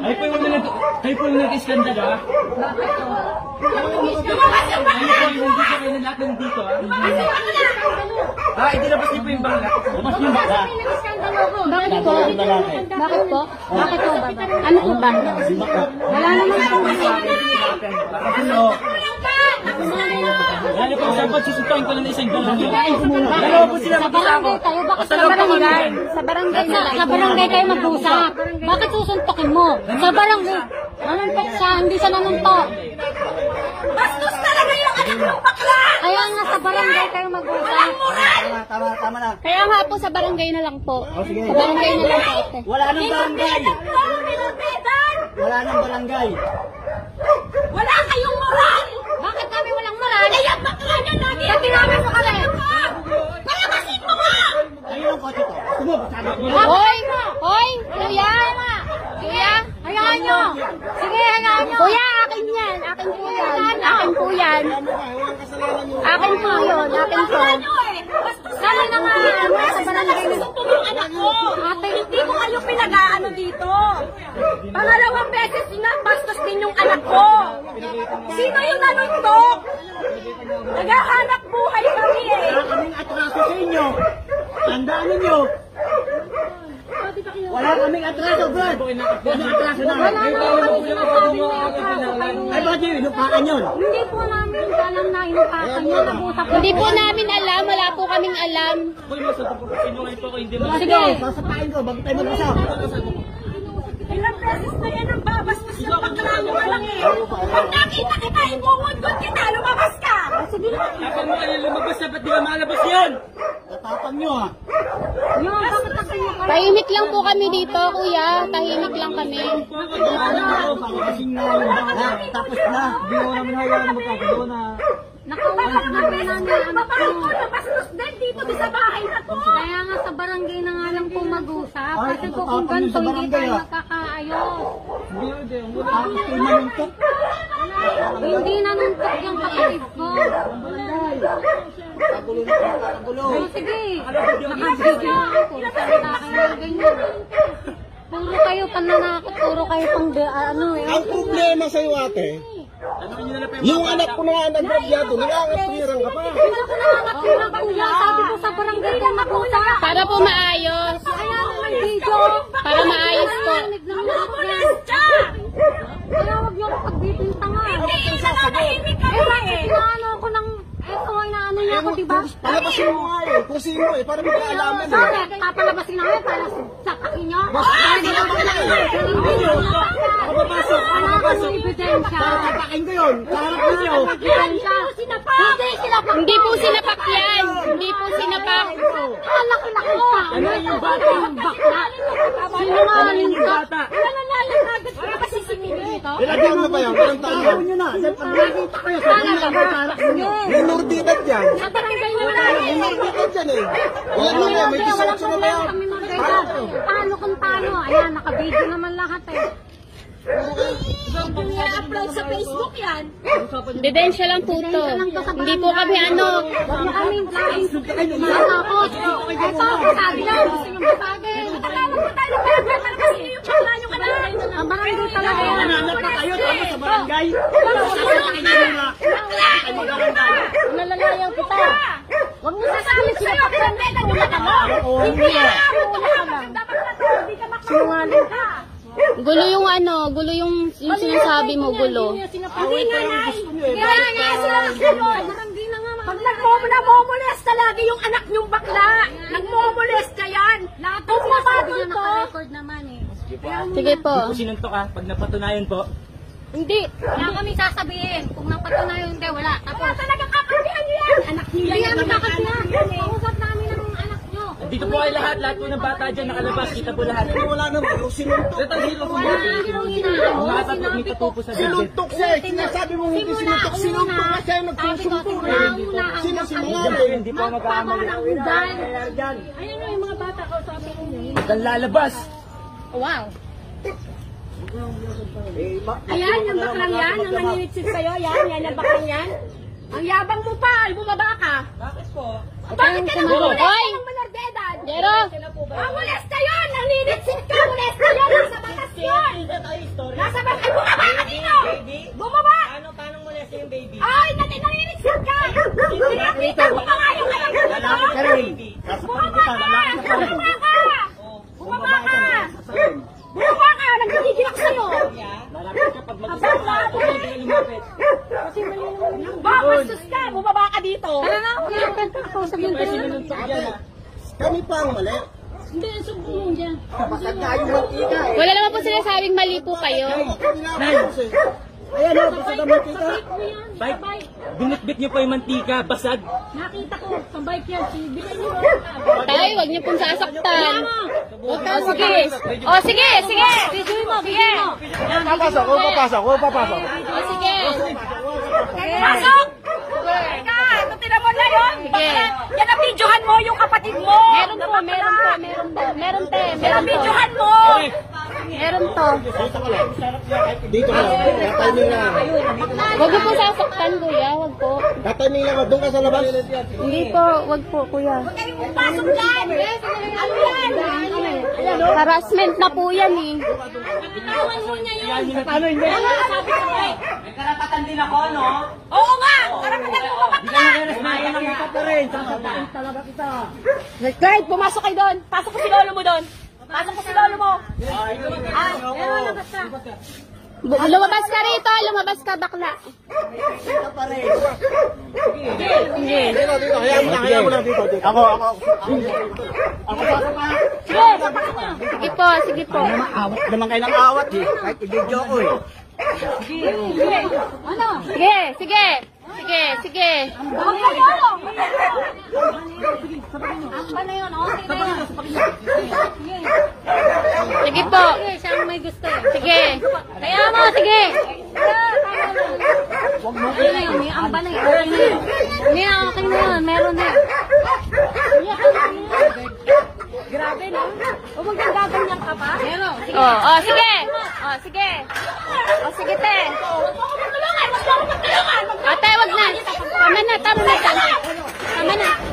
Ay po yung nag kayo po yung nag-iskandal ah. Bakit po? Ano po yung nandito kayo na lahat nandito ah. Ah, itinabas niyo po yung bangla. Labas niyo ba? Bakit po? Bakit po? Bakit po? Ano po ba? Wala naman po. Kasi no. Lalo po sa pagsusuntuin ko lang na isang yun. Dalawa po sila Sa barangay tayo, bakit sa barangay? kami. Sa barangay na Sa barangay tayo mag-usap. Bakit susuntokin mo? Sa barangay. Nanuntok siya, hindi siya nanuntok. Bastos talaga yung anak ng bakla! Kaya nga sa barangay tayo mag-usap. Tama, tama, tama na. Kaya nga po sa barangay na lang po. Sa barangay na lang po ate. Wala nang barangay. Pinuntitan mo! Pinuntitan! Wala nang barangay. Wala kayong moral! Bakit kami walang moral? Ay, ang tinawag mo kami? Palabasin mo nga! Ayun ang kotse ko. Hoy! Hoy! Kuya! Kuya! Hayaan nyo! Sige, hayaan nyo! Kuya, akin yan! Akin po yan! Akin po yan! Akin po yun! Akin po! Kami na nga! Sa barangay yung anak ko! Ate, Hindi ko kayo pinag-aano dito! Pangalawang beses na bastos din yung anak ko! Sino yung nanuntok? Naghahanap buhay kami eh! Wala atraso sa inyo. Tandaan ninyo. Wala kaming atraso, Brad. Ano atraso na? Wala na kami sinasabing may atraso kayo. Ay, bakit yung inupakan yun? Hindi po namin alam na inupakan nyo. Nag-usap Hindi po namin alam. Wala po kaming alam. Sige. Sasapain ko bago tayo mag-usap. Ilang beses na yan ang babastos ng mo ka lang eh! Pag nakita kita, ibuwagod kita, lumabas ka! Sige na. Kapag mo kayo lumabas, dapat di ba malabas yun? Tatapang nyo, ha? Yun, bakit kasi Tahimik lang po kami dito, kuya. Tahimik lang kami. Pagkasing na. Tapos na. Hindi mo naman hayaan na magkakaroon na. Po namin ang anak ko. nabastos din dito sa bahay na to! Kaya nga sa barangay na nga lang po mag-usap. Kasi po kung tatapang nyo ganito sa hindi ah. magkakaayos. Tapos kayo manuntok. Hindi nanuntok yung kapatid ko. Kagulo na kayo, kagulo. Oh, sige. Nakabigyan ako. Salita kayo na ganyan. Puro kayo pananakot. Puro kayo pang de- ano eh. Ang problema sa'yo ate, Ano lang yung anak ko na nga nagrabyado, nangangatwirang ka pa. Hindi ako nakakatulog kuya. Sabi ko sa barangay na mag-usap. Para po maayos. Kaya ako may video. Para maayos po. Lang Lumayas ka! Kaya huwag niyo ako pagbibintangan. Hindi, nananahimik ka Eh, ba bakit eh? inaano ako ng... Eto, inaano niya ako, diba? Palabasin mo nga eh, kung sino eh, para magkaalaman eh. Bakit? Papalabasin na kayo para sakakin niyo? Ah, di ba Papapasok. Wala kang ebidensya. Tapakin ko yun. Kaharap ninyo. Ebidensya. Hindi sila pa. Hindi po sinapak yan. Hindi po sinapak. Ang laki-laki pa. Ano yung bata yung bakla? Sinungaling ka. Nananalang agad ka pa sisipin dito? Ilang taon na ba yan? Taon na? Tapakin nyo na. Pag nakikita kayo, sabi nyo lang kaharap ninyo. May nurdidad yan. Sa barangay na wala May nurdidad yan eh. Ilan na yan? May 18 na ba yan? Mag-reda. Talo kung talo. Ayan, nakabidyo naman lahat eh. Kung i-upload sa Facebook yan, Ebidensya lang po to. Hindi po kami ano. Huwag niyo kami laing matakot. Ito, sabi lang. Gusto niyo masagi. tawag mo tayo kasi yung bakla yung anak. Ang barangay talaga yan. Nananap na kayo, tapos sa barangay. Nalalayaw kita. Huwag mo sasabi Sa'yo, sila. pinagnetan yung anak mo! Hindi ka Dapat na to, hindi ka ka! Gulo yung ano, gulo yung, yung sinasabi mo, gulo. Hindi nga na, kaya nga sila nagsunod. Na. Pag nagmomolesta lagi yung anak niyong bakla, nagmomolesta yan. Lahat Kung naman eh. Sige po. po sinuntok ah, pag napatunayan po. Hindi. Wala kami sasabihin. Kung napatunayan hindi, wala. wala Tapos, talaga yan. Anak niyo hindi yan. kami kakasiyan. Kausap namin ang anak nyo. Dito po kayo lahat, lahat po ng bata dyan nakalabas, kita po lahat. Wala naman, yung sinuntok. Ito, hilo po Wala. Mga Sinabi ko, tatupo sa. Sinuntok siya eh. Sinasabi mo hindi sinuntok. Sinuntok nga siya yung nagsusuntok eh. Sino sinungaling? Hindi po magkakamali. Magpapangudan. Ang lalabas. Wow. Ayan, yung baklang yan, ang naninitsit sa'yo, yan, yan, yung baklang yan. Ang yabang mo pa, ay bumaba ka. Bakit po? Bakit ka naman ulit ng menor de edad? Jero! Ang ulit kayo! Ah, naninitsit ka! Ulit kayo! Nasa batas yun! Nasa batas! Ay, bumaba ka dito! Bumaba! Ano, paano mo nasa yung baby? Ay, naninitsit ka! Pinakita ko pa nga yung anak ko dito! Bumaba ka! Bumaba ka! Bumaba ka! Bumaba ka! Nagkikigil ako sa'yo! Malapit ka pag mag-isa. Abang, ba, bastos dito! Tara na, wala ka. Kami pa ang mali. Hindi, subo mo dyan. Basag tayo mantika eh. Wala naman po sinasabing mali po kayo. Nay! Ayan o, basag ang mantika. Bike, binitbit niyo pa yung mantika, basag. Nakita ko, sa bike yan, binitbit niyo pa. Tay, huwag niyo pong sasaktan. Huwag sige. O, sige, sige. Sige, sige. Papasok, papasok, papasok. O, sige. O, sige. Pasok! Teka, ito tinan mo na yun. Sige. Yan mo, yung kapatid mo. Meron po, meron po, meron po. Meron te, meron po. videohan mo. Meron to. Dito ka lang. Tatiming lang. Wag niyo po sasaktan, kuya. Wag po. Tatiming lang. Doon ka sa labas. Hindi po, wag po, kuya. Pasok dyan. Ano yan? Harassment na po yan eh. Bitawan mo niya yun. Paano hindi? Sabi ko eh. May karapatan din ako, no? Oo nga, karapatan mo bakla. Maya ng kita pa rin. Clyde, pumasok kayo doon. Pasok ko si lolo mo doon. Pasok ko si lolo mo. Ah, meron na basta. Lumabas ka rito, lumabas ka bakla. Dito, dito. Hayaan mo lang, hayaan mo lang dito. dito. Ako, ako. Sige po, sige po. Awat naman kayo ng awat eh. Kahit i-video ko eh. Sige, sige. Sige, sige. Mo lolo. Ang na yun, okay na yun. Sige po. Sige, siya ang may gusto eh sige. Huwag mo kayo na yun. May ang akin na yun. Meron na. Grabe no? O magaganyan ka pa? Meron. Sige. Oh, oh, sige. Oh, sige. Oh, sige, te. Ate, wag na. Tama na, tama na. Tama na.